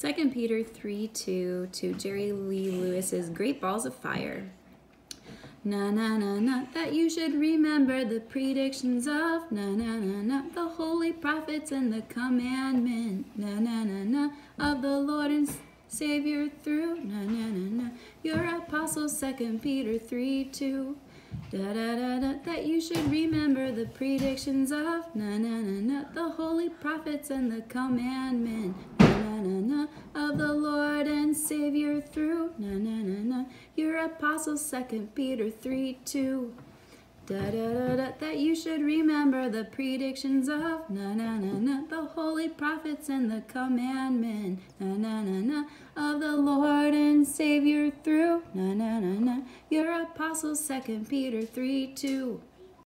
2 Peter 3 2 to Jerry Lee Lewis's Great Balls of Fire. Na na na na, that you should remember the predictions of na na na na, the holy prophets and the commandment na na na na of the Lord and Savior through na na na na, your apostles, 2 Peter 3 2. Da, da, da, da, that you should remember the predictions of na na na na the holy prophets and the commandment na na na na na na na na. Your apostle second Peter 3 2 da, da, da, da, that you should remember the predictions of. Na na na na. The holy prophets and the commandment. Na na na na. Of the Lord and Savior through. Na na na na. Your apostle second Peter 3 2